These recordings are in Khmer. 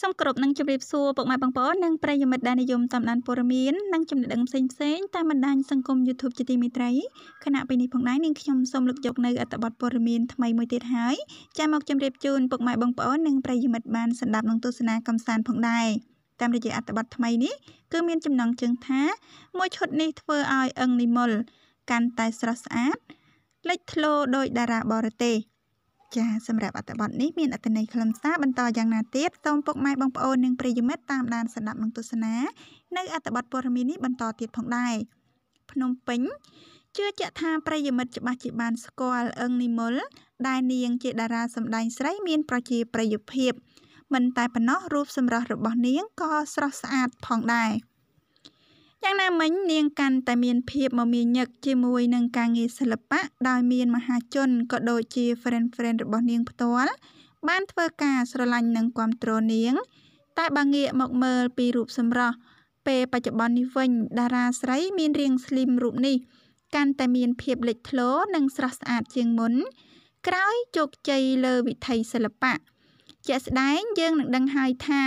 សូមគោរពនិងជម្រាបសួរពុកម៉ែបងប្អូននិងប្រិយមិត្តដែលនិយមតាមដានព័ត៌មាននិងចំណេះដឹងផ្សេងផ្សេងតាមបណ្ដាញសង្គម YouTube ជាទីមេត្រីខណៈពេលនេះផងដែរនាងខ្ញុំសូមលើកយកនៅអត្ថបទព័ត៌មានថ្មីមួយទៀតហើយចាមកជម្រាបជូនពុកម៉ែបងប្អូននិងប្រិយមិត្តបានស្ដាប់និងទស្សនាកំសាន្តផងដែរតាមរយៈអត្ថបទថ្មីនេះគឺមានចំណងជើងថាមួយឈុតនេះធ្វើឲ្យអឹងនិមលកាន់តែស្រស់ស្អាតលេចធ្លោដោយតារាបរទេស ចាសម្រាប់អត្ថបទនេះមានអត្ថន័យខ្លឹមសារបន្តយ៉ាងណាទៀតសូមពុកម៉ែបងប្អូននិងប្រិយមិត្តតាមដានស្ដាប់និងទស្សនានៅអត្ថបទព័ត៌មាននេះបន្តទៀតផងដែរភ្នំពេញជឿជាក់ថាប្រិយមិត្តច្បាស់ជាបានស្គាល់អឹងនិមលដែលនាងជាតារាសម្ដែងស្រីមានប្រជាប្រិយភាពមិនតែប៉ុណ្ណោះរូបសម្រស់របស់នាងក៏ស្រស់ស្អាតផងដែរ យ៉ាងណាមិញនាងកាន់តែមានភាពមមាញឹកជាមួយនឹងការងារសិល្បៈដោយមានមហាជនក៏ដូចជា friend friend របស់នាងផ្ទាល់បានធ្វើការស្រឡាញ់និងគ្រប់គ្រងនាង តែបើងាកមកមើលពីរូបសម្រស់ពេលបច្ចុប្បន្ននេះវិញតារាស្រីមានរាងស្លីមរូបនេះកាន់តែមានភាពលេចធ្លោនិងស្រស់ស្អាតជាងមុន ក្រោយជោគជ័យលើវិថីសិល្បៈ ជាក់ស្ដែងយើងនឹងដឹងហើយថា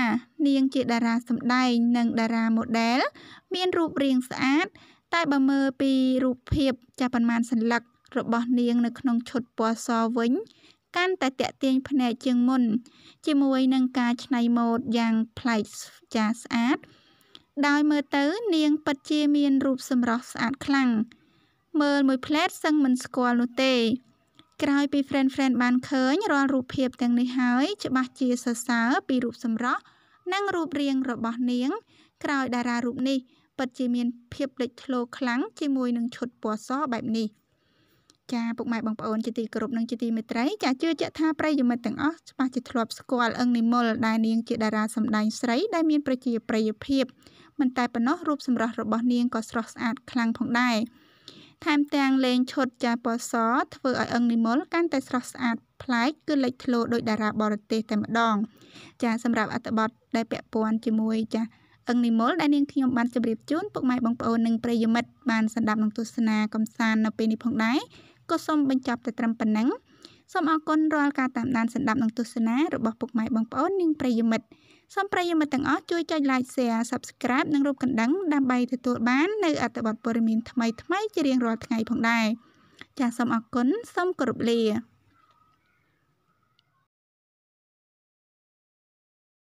នាងជាតារាសម្ដែងនិងតារាម៉ូដែលមានរូបរាងស្អាត តែបើមើលពីរូបភាពចាស់ប៉ុន្មានសន្លឹករបស់នាង នៅក្នុងឈុតពណ៌សវិញកាន់តែតាក់ទាញភ្នែកជាងមុន ជាមួយនឹងការច្នៃម៉ូដយ៉ាងប្លែកចាស់ស្អាត ដោយមើលទៅ នាងពិតជាមានរូបសម្រស់ស្អាតខ្លាំងមើលមួយផ្លែតសឹងមិនស្គាល់នោះទេ ក្រោយពី friend friend បានឃើញរាល់រូបភាពទាំងនេះហើយ ច្បាស់ជាសរសើរពីរូបសម្រស់និងរូបរាងរបស់នាង ក្រោយតារារូបនេះពិតជាមានភាពលេចធ្លោខ្លាំងជាមួយនឹងឈុតពណ៌សបែបនេះចាពុកម៉ែបងប្អូនជាទីគោរពនិងជាទីមេត្រីចាជឿជាក់ថាប្រិយមិត្តទាំងអស់ច្បាស់ជាធ្លាប់ស្គាល់អឹងនិមលដែលនាងជាតារាសម្ដែងស្រីដែលមានប្រជាប្រិយភាពមិនតែប៉ុណ្ណោះរូបសម្រស់របស់នាងក៏ស្រស់ស្អាតខ្លាំងផងដែរ ថែមទាំងលេងឈុតចាពណ៌សធ្វើឲ្យអឹងនិមលកាន់តែស្រស់ស្អាតប្លែកគឺលេចធ្លោដោយតារាបរទេសតែម្ដង ចាសម្រាប់អត្ថបទដែលពាក់ព័ន្ធជាមួយចាអឹងនិមលដែលនាងខ្ញុំបានជម្រាបជូនពុកម៉ែបងប្អូននិងប្រិយមិត្តបានស្ដាប់និងទស្សនាកំសាន្តនៅពេលនេះផងដែរក៏សូមបញ្ចប់តែត្រឹមប៉ុណ្ណឹងសូមអរគុណរាល់ការតាមដានស្ដាប់និងទស្សនារបស់ពុកម៉ែបងប្អូននិងប្រិយមិត្ត សូមប្រិយមិត្តទាំងអស់ជួយចុច Like Share Subscribe និងរូបកណ្ដឹងដើម្បីទទួលបាននៅអត្ថបទព័ត៌មានថ្មីៗជារៀងរាល់ថ្ងៃផងដែរចាសសូមអរគុណសូមគោរពលា